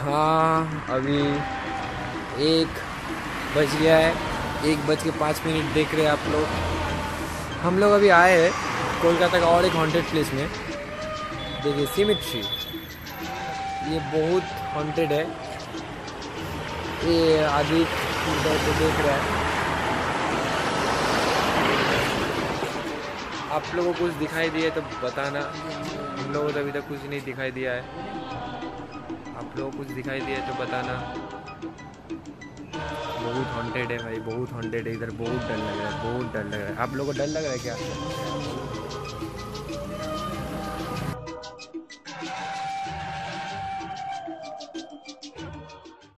हाँ अभी एक बज गया है। एक बज के पाँच मिनट देख रहे हैं आप लोग। हम लोग अभी आए हैं कोलकाता का और एक हॉन्टेड प्लेस में। देखिए सिमिट्री ये बहुत हॉन्टेड है। ये आदि को देख रहा है। आप लोगों को कुछ दिखाई दिए तो बताना। हम लोगों को तो अभी तक कुछ नहीं दिखाई दिया है। आप लोगों को कुछ दिखाई दिया तो बताना। बहुत हॉन्टेड है भाई, बहुत हॉन्टेड है इधर, बहुत डर लग रहा है, बहुत डर लग रहा है। आप लोगों को डर लग रहा है क्या?